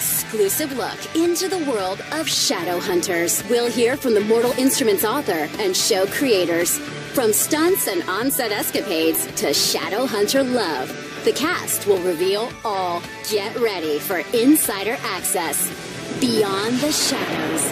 exclusive look into the world of Shadow Hunters. We'll hear from the Mortal Instruments author and show creators. From stunts and on-set escapades to Shadow Hunter love, the cast will reveal all. Get ready for insider access. Beyond the Shadows.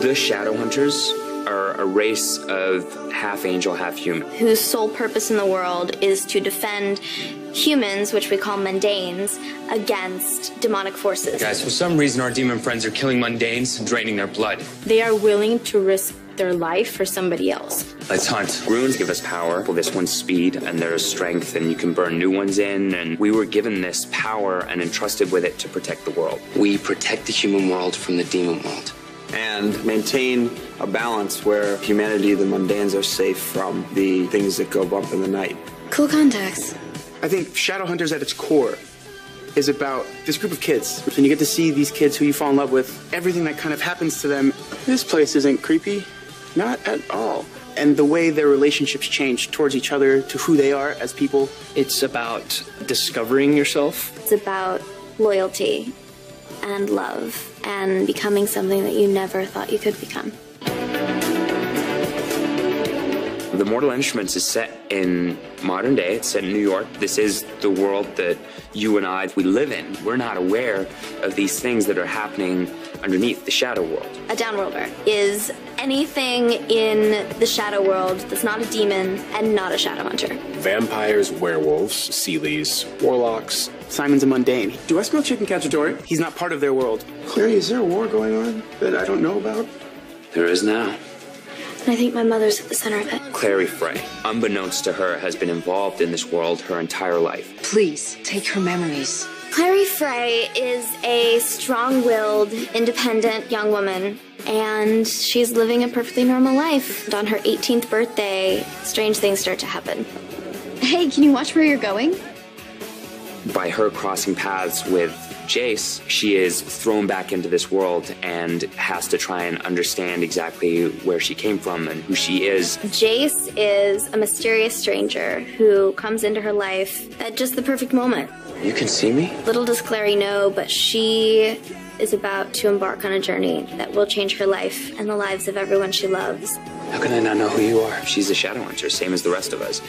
The Shadow Hunters are a race of half angel, half human. whose sole purpose in the world is to defend humans, which we call mundanes, against demonic forces. Guys, for some reason, our demon friends are killing mundanes and draining their blood. They are willing to risk their life for somebody else. Let's hunt. Runes give us power. Well, this one's speed, and there's strength, and you can burn new ones in. And we were given this power and entrusted with it to protect the world. We protect the human world from the demon world. And maintain a balance where humanity, the mundanes, are safe from the things that go bump in the night. Cool contacts. I think Shadowhunters at its core is about this group of kids. And you get to see these kids who you fall in love with, everything that kind of happens to them. This place isn't creepy, not at all. And the way their relationships change towards each other, to who they are as people. It's about discovering yourself. It's about loyalty and love and becoming something that you never thought you could become. The Mortal Instruments is set in modern day. It's set in New York. This is the world that you and I we live in. We're not aware of these things that are happening underneath the shadow world. A downworlder is anything in the shadow world that's not a demon and not a shadow hunter. Vampires, werewolves, seelies, warlocks. Simon's a mundane. Do I smell chicken cacciatore? He's not part of their world. Clary, is there a war going on that I don't know about? There is now. And I think my mother's at the center of it. Clary Fray, unbeknownst to her, has been involved in this world her entire life. Please take her memories. Clary Fray is a strong willed, independent young woman, and she's living a perfectly normal life. And on her 18th birthday, strange things start to happen. Hey, can you watch where you're going? By her crossing paths with Jace, she is thrown back into this world and has to try and understand exactly where she came from and who she is. Jace is a mysterious stranger who comes into her life at just the perfect moment. You can see me? Little does Clary know, but she is about to embark on a journey that will change her life and the lives of everyone she loves. How can I not know who you are? She's a shadow hunter, same as the rest of us.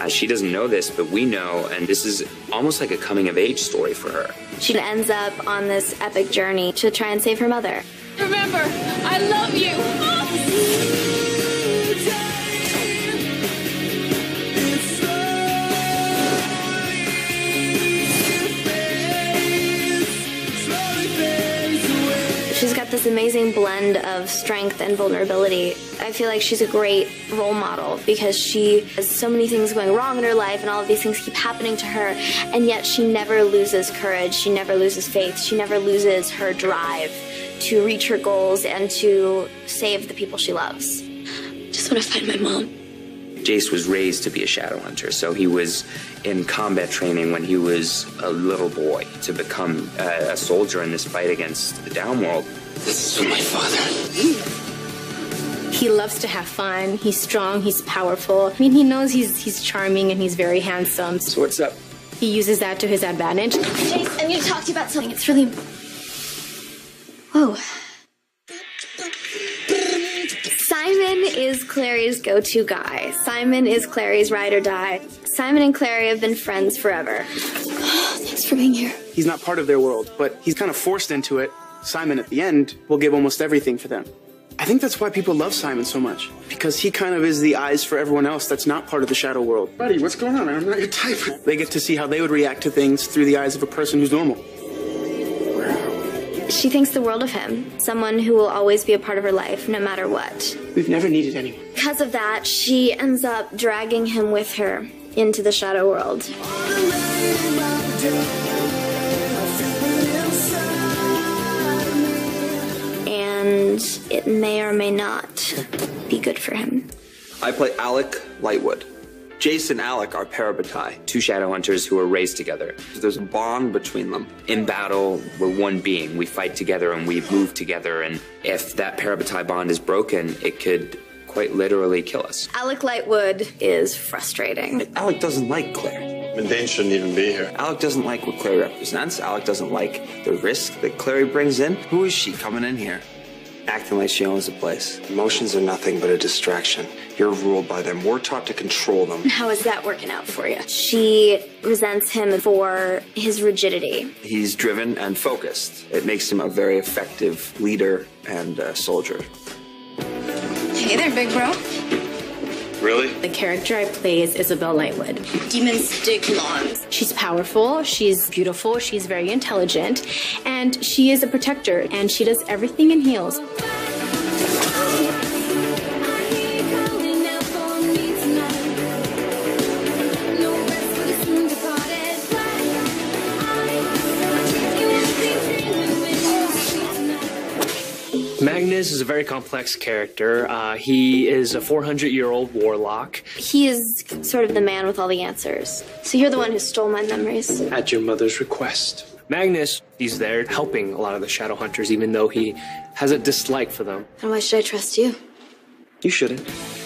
Uh, she doesn't know this, but we know, and this is almost like a coming of age story for her. She ends up on this epic journey to try and save her mother. Remember, I love you. This amazing blend of strength and vulnerability. I feel like she's a great role model because she has so many things going wrong in her life and all of these things keep happening to her, and yet she never loses courage, she never loses faith, she never loses her drive to reach her goals and to save the people she loves. Just want to find my mom. Jace was raised to be a shadow hunter, so he was in combat training when he was a little boy to become uh, a soldier in this fight against the downworld. This is from my father. He loves to have fun. He's strong. He's powerful. I mean, he knows he's he's charming and he's very handsome. So what's up? He uses that to his advantage. Jace, I need to talk to you about something. It's really. Whoa. Simon is Clary's go to guy. Simon is Clary's ride or die. Simon and Clary have been friends forever. Thanks for being here. He's not part of their world, but he's kind of forced into it. Simon, at the end, will give almost everything for them. I think that's why people love Simon so much, because he kind of is the eyes for everyone else that's not part of the shadow world. Buddy, what's going on? I'm not your type. They get to see how they would react to things through the eyes of a person who's normal. She thinks the world of him, someone who will always be a part of her life, no matter what. We've never needed anyone. Because of that, she ends up dragging him with her into the shadow world. And it may or may not be good for him. I play Alec Lightwood. Jace and Alec are parabatai. Two shadow hunters who are raised together. There's a bond between them. In battle, we're one being. We fight together and we move together. And if that parabatai bond is broken, it could quite literally kill us. Alec Lightwood is frustrating. Alec doesn't like Clary. Mundane shouldn't even be here. Alec doesn't like what Clary represents. Alec doesn't like the risk that Clary brings in. Who is she coming in here? Acting like she owns the place. Emotions are nothing but a distraction. You're ruled by them. We're taught to control them. How is that working out for you? She resents him for his rigidity. He's driven and focused. It makes him a very effective leader and uh, soldier. Hey there, big bro. Really? The character I play is Isabelle Lightwood. Demons dig lawns. She's powerful, she's beautiful, she's very intelligent, and she is a protector, and she does everything in heels. Magnus is a very complex character. Uh, he is a 400 year old warlock. He is sort of the man with all the answers. So you're the one who stole my memories. At your mother's request. Magnus, he's there helping a lot of the shadow hunters, even though he has a dislike for them. And why should I trust you? You shouldn't.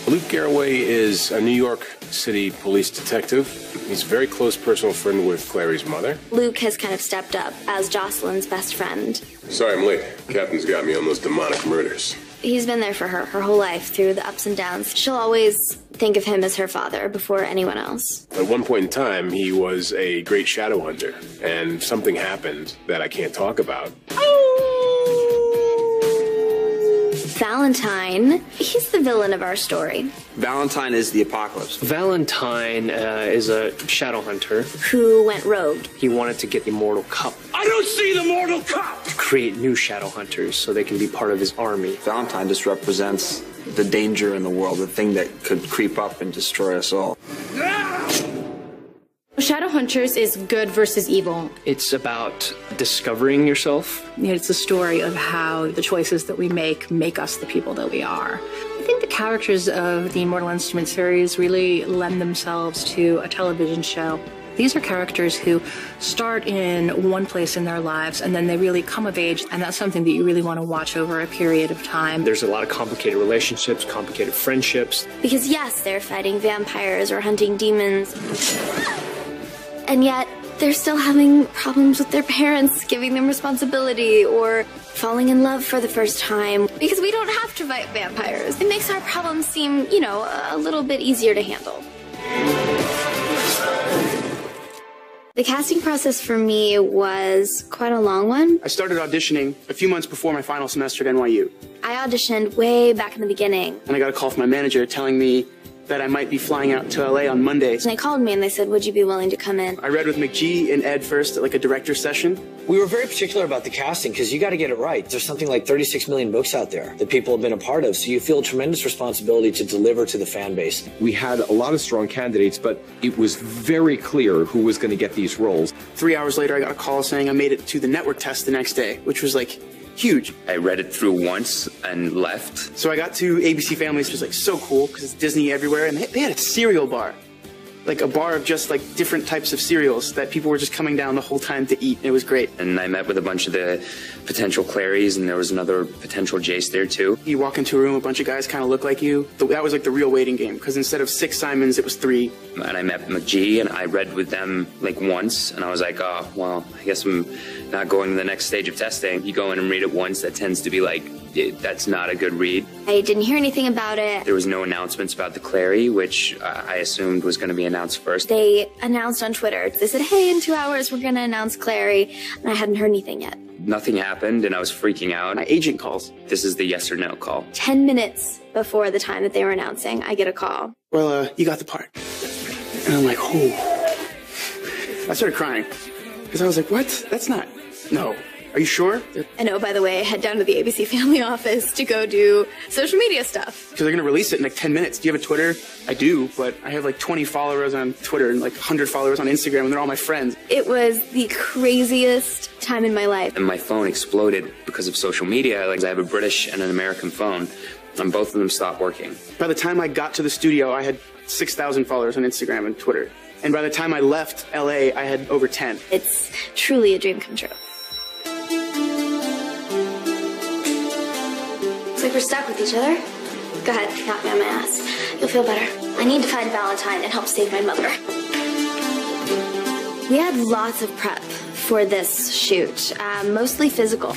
Luke Garroway is a New York City police detective. He's a very close personal friend with Clary's mother. Luke has kind of stepped up as Jocelyn's best friend. Sorry I'm late. Captain's got me on those demonic murders. He's been there for her her whole life through the ups and downs. She'll always think of him as her father before anyone else. At one point in time, he was a great shadow hunter, and something happened that I can't talk about. Valentine, he's the villain of our story. Valentine is the apocalypse. Valentine uh, is a shadow hunter. Who went rogue. He wanted to get the Mortal Cup. I don't see the Mortal Cup! To create new shadow hunters so they can be part of his army. Valentine just represents the danger in the world, the thing that could creep up and destroy us all. Shadowhunters is good versus evil. It's about discovering yourself. It's a story of how the choices that we make make us the people that we are. I think the characters of the Mortal Instruments series really lend themselves to a television show. These are characters who start in one place in their lives and then they really come of age, and that's something that you really want to watch over a period of time. There's a lot of complicated relationships, complicated friendships. Because, yes, they're fighting vampires or hunting demons. And yet, they're still having problems with their parents giving them responsibility or falling in love for the first time because we don't have to fight vampires. It makes our problems seem, you know, a little bit easier to handle. The casting process for me was quite a long one. I started auditioning a few months before my final semester at NYU. I auditioned way back in the beginning. And I got a call from my manager telling me that I might be flying out to LA on Monday. And they called me and they said, Would you be willing to come in? I read with McGee and Ed first at like a director session. We were very particular about the casting because you got to get it right. There's something like 36 million books out there that people have been a part of, so you feel a tremendous responsibility to deliver to the fan base. We had a lot of strong candidates, but it was very clear who was going to get these roles. Three hours later, I got a call saying I made it to the network test the next day, which was like huge. I read it through once and left. So I got to ABC Family, which was like so cool because it's Disney everywhere, and they, had a cereal bar. Like a bar of just like different types of cereals that people were just coming down the whole time to eat. It was great. And I met with a bunch of the potential Clarys, and there was another potential Jace there too. You walk into a room, a bunch of guys kind of look like you. That was like the real waiting game because instead of six Simons, it was three. And I met McGee, and I read with them like once, and I was like, oh, well, I guess I'm not going to the next stage of testing. You go in and read it once, that tends to be like, that's not a good read. I didn't hear anything about it. There was no announcements about the Clary, which uh, I assumed was going to be announced first. They announced on Twitter. They said, hey, in two hours, we're going to announce Clary. And I hadn't heard anything yet. Nothing happened, and I was freaking out. My agent calls. This is the yes or no call. 10 minutes before the time that they were announcing, I get a call. Well, uh, you got the part. And I'm like, oh. I started crying. Because I was like, what? That's not. No. Are you sure? And oh, by the way, I head down to the ABC Family office to go do social media stuff. Because they're going to release it in like 10 minutes. Do you have a Twitter? I do, but I have like 20 followers on Twitter and like 100 followers on Instagram, and they're all my friends. It was the craziest time in my life. And my phone exploded because of social media. Like, I have a British and an American phone, and both of them stopped working. By the time I got to the studio, I had 6,000 followers on Instagram and Twitter. And by the time I left LA, I had over 10. It's truly a dream come true. We're stuck with each other. Go ahead, knock me on my ass. You'll feel better. I need to find Valentine and help save my mother. We had lots of prep for this shoot, um, mostly physical.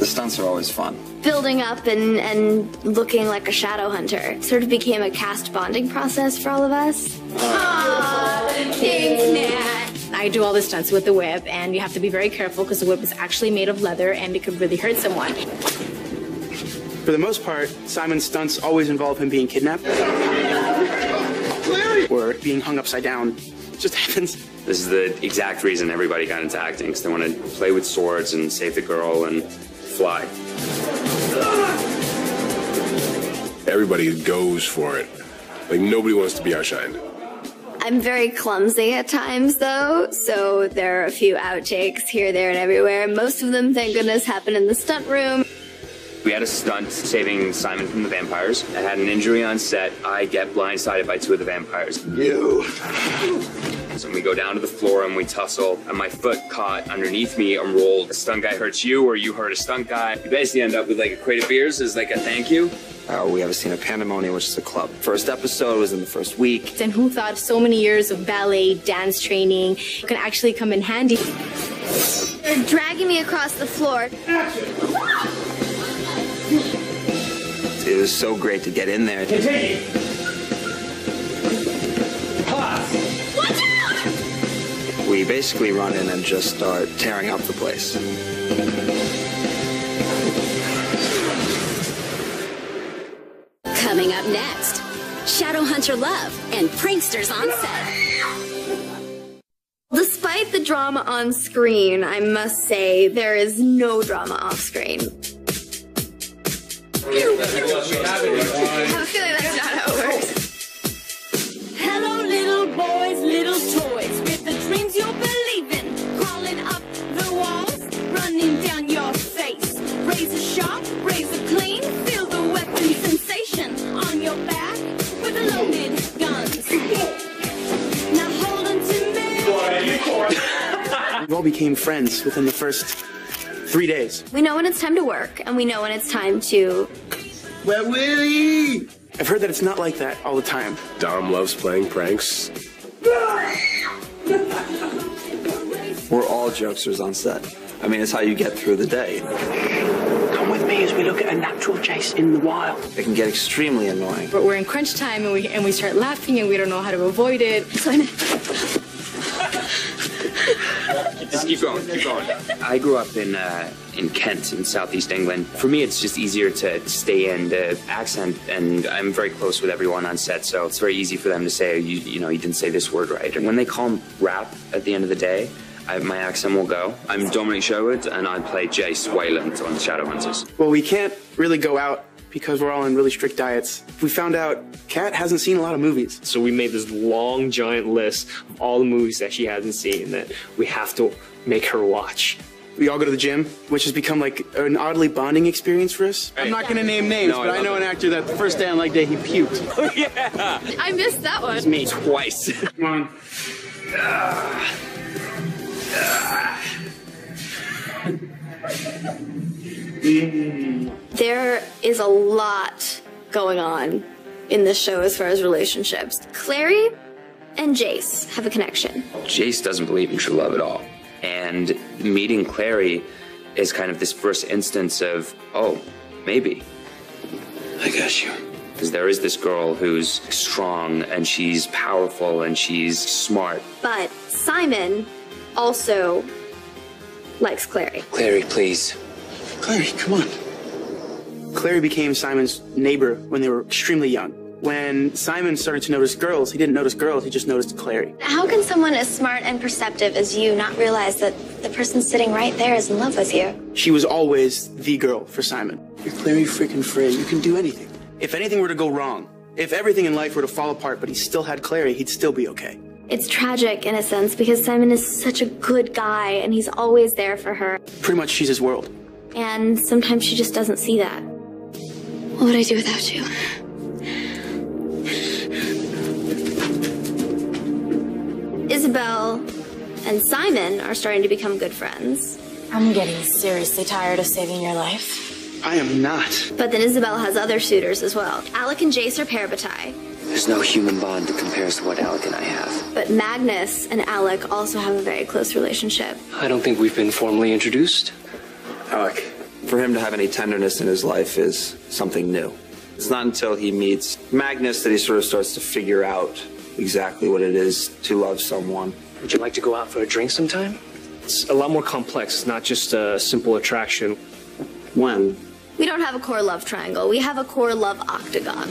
The stunts are always fun. Building up and, and looking like a shadow hunter sort of became a cast bonding process for all of us. Thanks, Nat. I do all the stunts with the whip, and you have to be very careful because the whip is actually made of leather and it could really hurt someone. For the most part, Simon's stunts always involve him being kidnapped or being hung upside down. It just happens. This is the exact reason everybody got into acting, because they want to play with swords and save the girl and fly. Everybody goes for it. Like nobody wants to be outshined. I'm very clumsy at times, though, so there are a few outtakes here, there, and everywhere. Most of them, thank goodness, happen in the stunt room. We had a stunt saving Simon from the vampires. I had an injury on set. I get blindsided by two of the vampires. You. So we go down to the floor and we tussle, and my foot caught underneath me and rolled. A stunt guy hurts you, or you hurt a stunt guy. You basically end up with like a crate of beers as like a thank you. Uh, we have a scene of Pandemonium, which is a club. First episode was in the first week. And who thought so many years of ballet, dance training can actually come in handy? They're dragging me across the floor. It was so great to get in there. We basically run in and just start tearing up the place. Coming up next, Shadowhunter Love and pranksters on set. Despite the drama on screen, I must say there is no drama off screen. I have a feeling that's not how it works. Hello, little boys, little toys, all became friends within the first three days. We know when it's time to work, and we know when it's time to. Where will he? I've heard that it's not like that all the time. Dom loves playing pranks. We're all jokesters on set. I mean, it's how you get through the day. Come with me as we look at a natural chase in the wild. It can get extremely annoying. But we're in crunch time and we and we start laughing and we don't know how to avoid it. Just keep going, keep going. I grew up in uh, in Kent in southeast England. For me, it's just easier to stay in the accent, and I'm very close with everyone on set, so it's very easy for them to say, you, you know, you didn't say this word right. And when they call rap at the end of the day, I, my accent will go. I'm Dominic Sherwood, and I play Jace Wayland on Shadowhunters. Well, we can't really go out because we're all on really strict diets. We found out Kat hasn't seen a lot of movies. So we made this long, giant list of all the movies that she hasn't seen that we have to make her watch. We all go to the gym, which has become like an oddly bonding experience for us. I'm not going to name names, No, but I, love know it. an actor that the first day on leg day he puked. Oh, yeah! I missed that one. It's me. Twice. Come on. There is a lot going on in this show as far as relationships. Clary and Jace have a connection. Jace doesn't believe in true love at all. And meeting Clary is kind of this first instance of, oh, maybe. I got you. Because there is this girl who's strong and she's powerful and she's smart. But Simon also likes Clary. Clary, please. Clary, come on. Clary became Simon's neighbor when they were extremely young. When Simon started to notice girls, he didn't notice girls, he just noticed Clary. How can someone as smart and perceptive as you not realize that the person sitting right there is in love with you? She was always the girl for Simon. You're Clary freaking Fray, you can do anything. If anything were to go wrong, if everything in life were to fall apart, but he still had Clary, he'd still be okay. It's tragic in a sense because Simon is such a good guy and he's always there for her. Pretty much she's his world. And sometimes she just doesn't see that. What would I do without you? Isabelle and Simon are starting to become good friends. I'm getting seriously tired of saving your life. I am not. But then Isabelle has other suitors as well. Alec and Jace are parabatai. There's no human bond that compares to what Alec and I have. But Magnus and Alec also have a very close relationship. I don't think we've been formally introduced. Alec, for him to have any tenderness in his life is something new. It's not until he meets Magnus that he sort of starts to figure out exactly what it is to love someone. Would you like to go out for a drink sometime? It's a lot more complex. It's not just a simple attraction. When? We don't have a core love triangle. We have a core love octagon.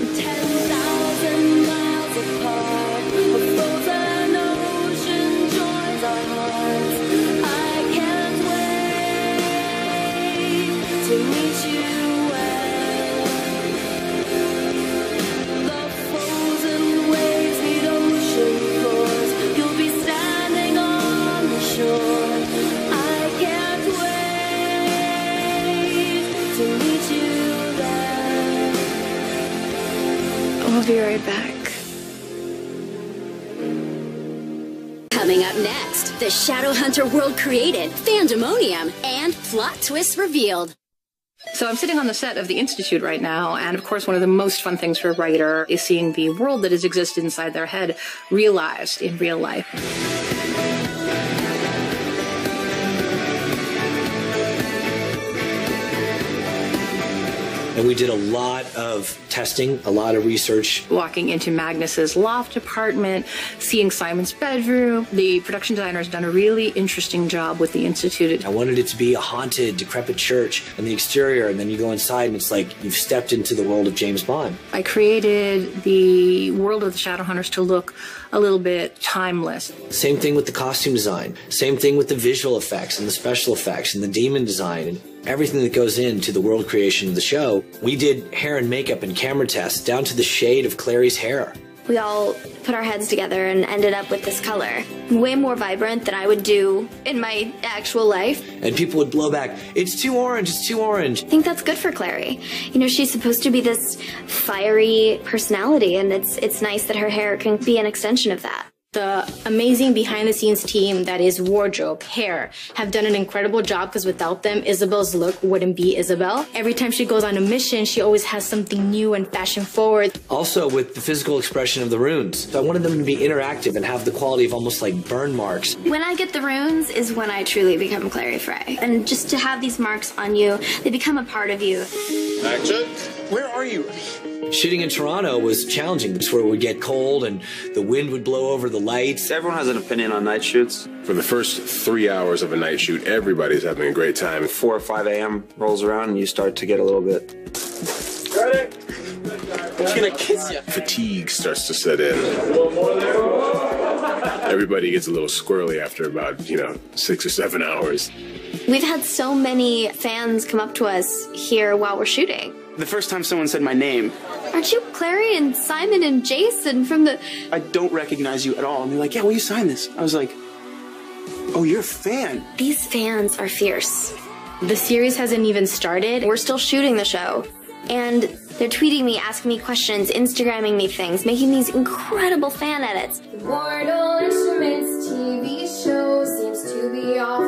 Shadowhunter world created, Fandemonium, and plot twists revealed. So I'm sitting on the set of the Institute right now, and of course, one of the most fun things for a writer is seeing the world that has existed inside their head realized in real life. And we did a lot of testing, a lot of research. Walking into Magnus's loft apartment, seeing Simon's bedroom. The production designer has done a really interesting job with the Institute. I wanted it to be a haunted, decrepit church on the exterior, and then you go inside and it's like you've stepped into the world of James Bond. I created the world of the Shadowhunters to look a little bit timeless. Same thing with the costume design. Same thing with the visual effects and the special effects and the demon design and everything that goes into the world creation of the show. We did hair and makeup and camera tests down to the shade of Clary's hair. We all put our heads together and ended up with this color. Way more vibrant than I would do in my actual life. And people would blow back, it's too orange, it's too orange. I think that's good for Clary. You know, she's supposed to be this fiery personality, and it's it's nice that her hair can be an extension of that. The amazing behind the scenes team that is wardrobe, hair, have done an incredible job because without them, Isabelle's look wouldn't be Isabelle. Every time she goes on a mission, she always has something new and fashion forward. Also, with the physical expression of the runes. I wanted them to be interactive and have the quality of almost like burn marks. When I get the runes is when I truly become Clary Fray. And just to have these marks on you, they become a part of you. Action. Where are you? Shooting in Toronto was challenging. It's where it would get cold and the wind would blow over the lights. Everyone has an opinion on night shoots. For the first three hours of a night shoot, everybody's having a great time. 4 or 5 a.m. rolls around and you start to get a little bit. Ready? I'm gonna kiss you. Fatigue starts to set in. Everybody gets a little squirrely after about, you know, six or seven hours. We've had so many fans come up to us here while we're shooting. The first time someone said my name, Aren't you Clary and Simon and Jason from the. I don't recognize you at all. And they're like, yeah, will you sign this? I was like, oh, you're a fan. These fans are fierce. The series hasn't even started. We're still shooting the show. And they're tweeting me, asking me questions, Instagramming me things, making these incredible fan edits. Mortal Instruments TV show seems to be off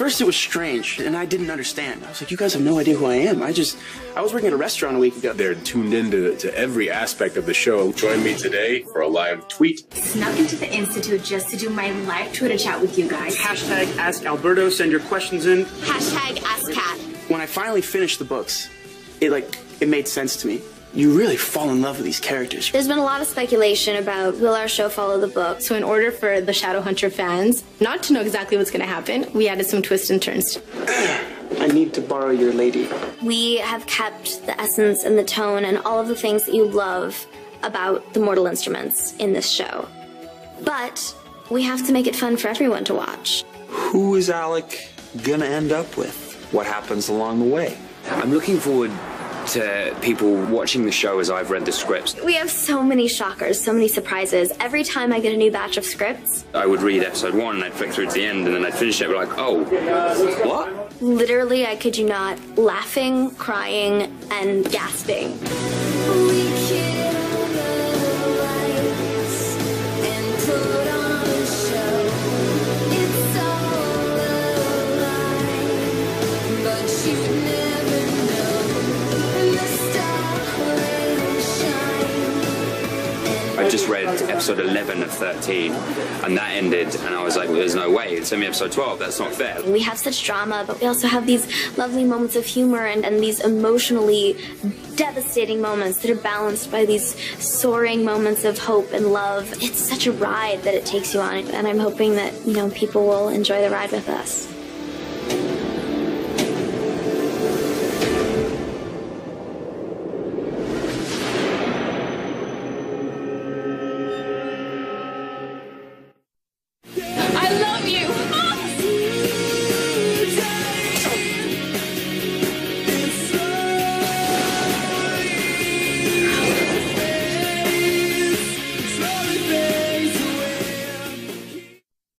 first, it was strange, and I didn't understand. I was like, you guys have no idea who I am. I just, I was working at a restaurant a week ago. They're tuned into to every aspect of the show. Join me today for a live tweet. Snuck into the Institute just to do my live Twitter chat with you guys. Hashtag Ask Alberto, send your questions in. Hashtag AskKat. When I finally finished the books, it like, it made sense to me. You really fall in love with these characters. There's been a lot of speculation about will our show follow the book. So, in order for the Shadowhunter fans not to know exactly what's going to happen, we added some twists and turns. I need to borrow your lady. We have kept the essence and the tone and all of the things that you love about the Mortal Instruments in this show. But we have to make it fun for everyone to watch. Who is Alec gonna end up with? What happens along the way? I'm looking forward to people watching the show as I've read the scripts. We have so many shockers, so many surprises. Every time I get a new batch of scripts, I would read episode one and I'd flick through to the end and then I'd finish it. Like, oh, what? literally, I kid you not, laughing, crying, and gasping. Just read episode 11 of 13, and that ended, and I was like, well, there's no way. Send me episode 12. That's not fair. We have such drama, but we also have these lovely moments of humor and, and these emotionally devastating moments that are balanced by these soaring moments of hope and love. It's such a ride that it takes you on, and I'm hoping that, you know, people will enjoy the ride with us.